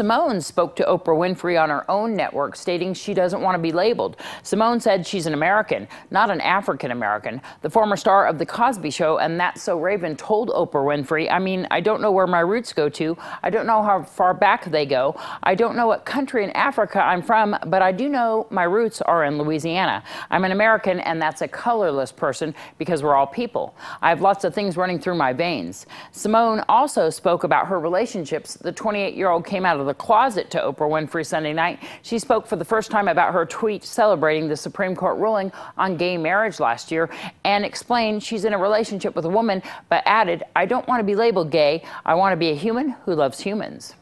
Simone spoke to Oprah Winfrey on her own network, stating she doesn't want to be labeled. Simone said she's an American, not an African American. The former star of The Cosby Show and That's So Raven told Oprah Winfrey, I mean, I don't know where my roots go to. I don't know how far back they go. I don't know what country in Africa I'm from, but I do know my roots are in Louisiana. I'm an American, and that's a colorless person because we're all people. I have lots of things running through my veins. Simone also spoke about her relationships. The 28 year old came out of the closet to Oprah Winfrey Sunday night. She spoke for the first time about her tweet celebrating the Supreme Court ruling on gay marriage last year and explained she's in a relationship with a woman, but added, I don't want to be labeled gay. I want to be a human who loves humans.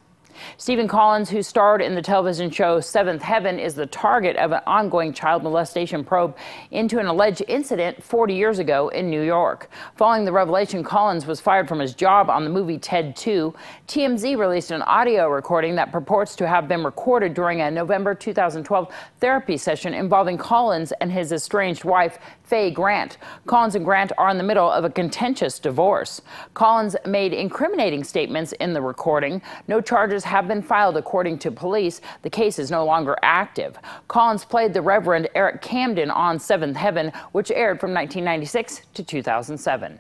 Stephen Collins, who starred in the television show Seventh Heaven, is the target of an ongoing child molestation probe into an alleged incident 40 years ago in New York. Following the revelation, Collins was fired from his job on the movie Ted 2. TMZ released an audio recording that purports to have been recorded during a November 2012 therapy session involving Collins and his estranged wife, Faye Grant. Collins and Grant are in the middle of a contentious divorce. Collins made incriminating statements in the recording. No charges have been filed according to police. The case is no longer active. Collins played the Reverend Eric Camden on Seventh Heaven, which aired from 1996 to 2007.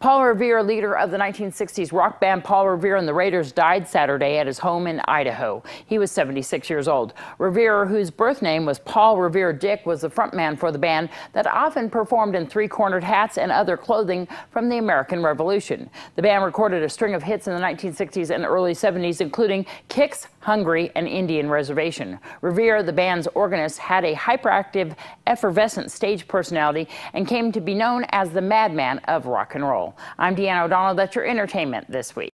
Paul Revere, leader of the 1960s rock band Paul Revere and the Raiders, died Saturday at his home in Idaho. He was 76 years old. Revere, whose birth name was Paul Revere Dick, was the frontman for the band that often performed in three-cornered hats and other clothing from the American Revolution. The band recorded a string of hits in the 1960s and early 70s, including Kicks, Hungry, and Indian Reservation. Revere, the band's organist, had a hyperactive, effervescent stage personality and came to be known as the madman of rock and roll. I'm Deanna O'Donnell. That's your entertainment this week.